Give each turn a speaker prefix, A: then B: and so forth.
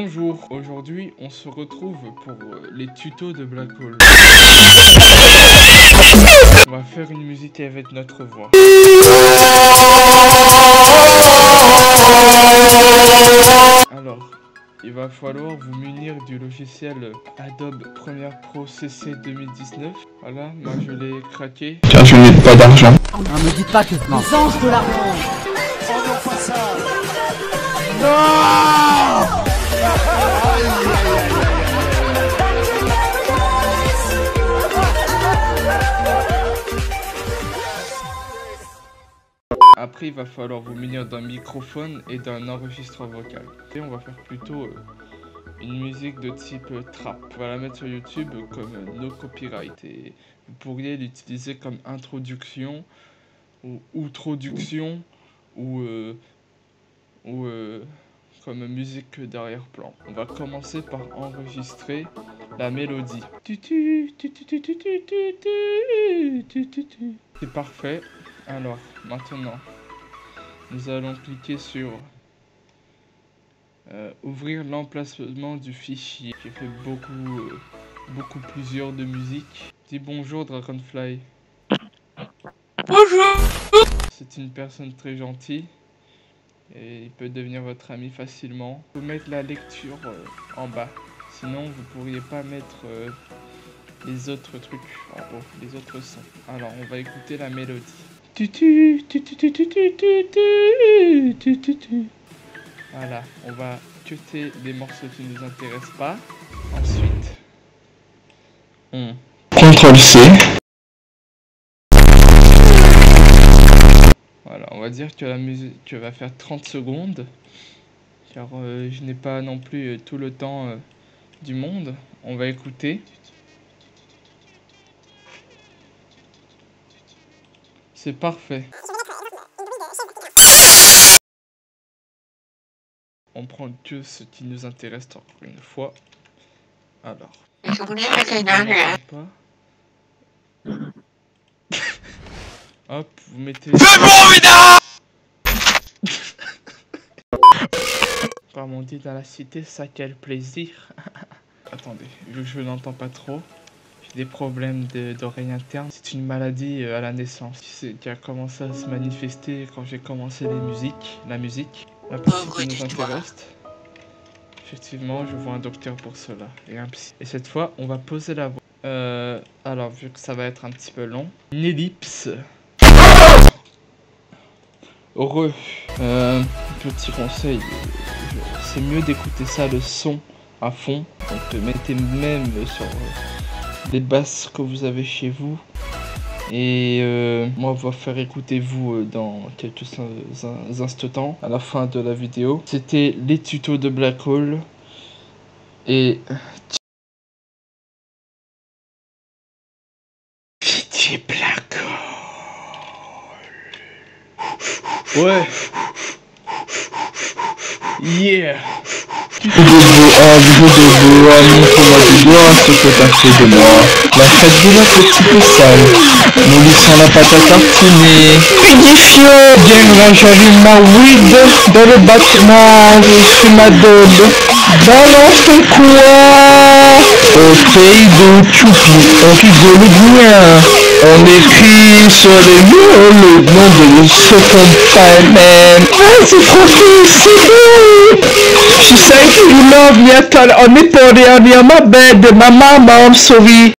A: Bonjour, aujourd'hui on se retrouve pour euh, les tutos de Black Hole. On va faire une musique avec notre voix. Alors, il va falloir vous munir du logiciel Adobe Premiere Pro CC 2019. Voilà, moi je l'ai craqué.
B: Car je n'ai pas d'argent.
C: Ah, me dites pas que non.
D: Les anges de l'argent
A: il va falloir vous munir d'un microphone et d'un enregistreur vocal. Et on va faire plutôt une musique de type trap. On va la mettre sur YouTube comme euh, no copyright. Et vous pourriez l'utiliser comme introduction ou outroduction ou, ou comme musique d'arrière-plan. On va commencer par enregistrer la mélodie. C'est parfait. Alors, maintenant, nous allons cliquer sur euh, ouvrir l'emplacement du fichier. J'ai fait beaucoup, euh, beaucoup plusieurs de musique. Dis bonjour Dragonfly.
B: Bonjour
A: C'est une personne très gentille et il peut devenir votre ami facilement. Vous mettre la lecture euh, en bas. Sinon, vous pourriez pas mettre les autres trucs en haut, les autres sons. Alors, on va écouter la mélodie. Voilà, on va cuter des morceaux qui ne nous intéressent pas. Ensuite, on...
B: CTRL-C.
A: Voilà, on va dire que la musique que va faire 30 secondes. Car euh, je n'ai pas non plus euh, tout le temps euh, du monde. On va écouter. C'est parfait. On prend que ce qui nous intéresse encore une fois. Alors. Hop, vous mettez. Comme on dit dans la cité, ça quel plaisir. Attendez, vu que je n'entends pas trop, des problèmes de- d'oreille interne. C'est une maladie euh, à la naissance qui, qui a commencé à se manifester quand j'ai commencé les musiques, la musique. La partie qui nous intéresse. Effectivement, je vois un docteur pour cela et un psy. Et cette fois, on va poser la voix. Euh, alors, vu que ça va être un petit peu long, une ellipse. Heureux. Euh, petit conseil, c'est mieux d'écouter ça le son à fond. Donc mettez même sur les basses que vous avez chez vous. Et euh, moi, on va faire écouter vous euh, dans quelques in- in- instants à la fin de la vidéo. C'était les tutos de Black Hole. Et. Pitié Black Hole. Ouais. Yeah
B: de bois, mon fromage de bois, se fait de moi. La fête de la petit peu sale. Mon lit la pâte à tartiner. Pédition Viendra, j'allume ma weed dans le bâtiment, je suis ma dode. Balance ton couloir Au pays de Tchoupi, on rigole bien. On écrit sur les murs le nom de nos secondes femmes. Vas-y, ah, profite, c'est to say you love me, I on it, on your my bed, my mom, sorry?